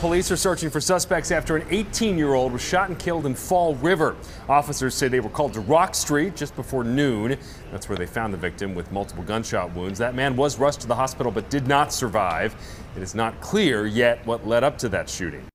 Police are searching for suspects after an 18 year old was shot and killed in Fall River. Officers say they were called to Rock Street just before noon. That's where they found the victim with multiple gunshot wounds. That man was rushed to the hospital but did not survive. It is not clear yet what led up to that shooting.